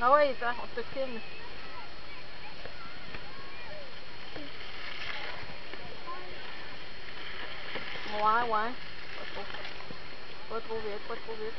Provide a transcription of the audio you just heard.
Ah ouais, attends, on te filme. Ouais, ouais. Pas trop. Pas trop vite, pas trop vite.